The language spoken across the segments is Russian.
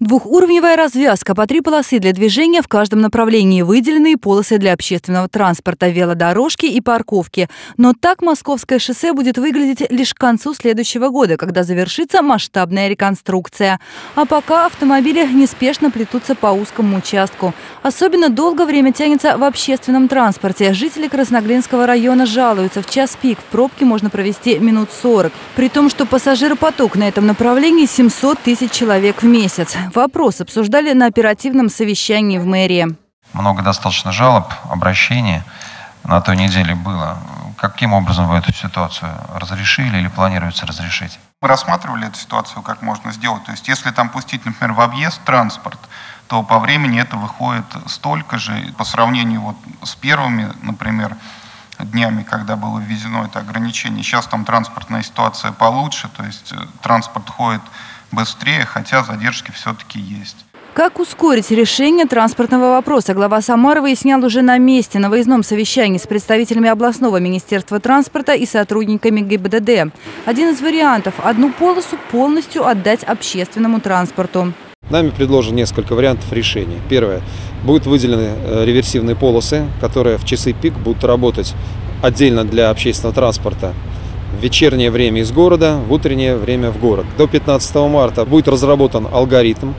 Двухуровневая развязка по три полосы для движения в каждом направлении, выделенные полосы для общественного транспорта, велодорожки и парковки. Но так Московское шоссе будет выглядеть лишь к концу следующего года, когда завершится масштабная реконструкция. А пока автомобили неспешно плетутся по узкому участку. Особенно долго время тянется в общественном транспорте. Жители Красноглинского района жалуются. В час пик в пробке можно провести минут 40. При том, что пассажиропоток на этом направлении 700 тысяч человек в месяц. Вопрос обсуждали на оперативном совещании в мэрии. Много достаточно жалоб, обращений на той неделе было. Каким образом вы эту ситуацию разрешили или планируется разрешить? Мы рассматривали эту ситуацию, как можно сделать. То есть, если там пустить, например, в объезд транспорт, то по времени это выходит столько же. По сравнению вот с первыми, например, днями, когда было введено это ограничение, сейчас там транспортная ситуация получше, то есть э, транспорт ходит быстрее, хотя задержки все-таки есть. Как ускорить решение транспортного вопроса, глава Самары выяснял уже на месте на выездном совещании с представителями областного министерства транспорта и сотрудниками ГИБДД. Один из вариантов – одну полосу полностью отдать общественному транспорту. Нами предложено несколько вариантов решения. Первое. Будут выделены э, реверсивные полосы, которые в часы пик будут работать отдельно для общественного транспорта вечернее время из города, в утреннее время в город. До 15 марта будет разработан алгоритм,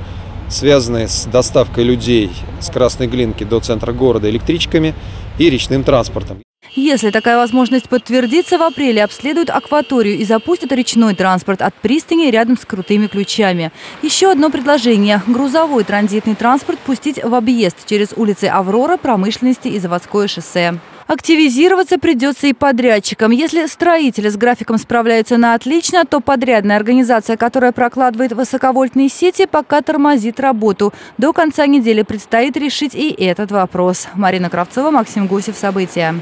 связанный с доставкой людей с Красной Глинки до центра города электричками и речным транспортом. Если такая возможность подтвердится, в апреле обследуют акваторию и запустят речной транспорт от пристани рядом с крутыми ключами. Еще одно предложение – грузовой транзитный транспорт пустить в объезд через улицы Аврора, промышленности и заводское шоссе. Активизироваться придется и подрядчикам. Если строители с графиком справляются на отлично, то подрядная организация, которая прокладывает высоковольтные сети, пока тормозит работу. До конца недели предстоит решить и этот вопрос. Марина Кравцова, Максим Гусев. События.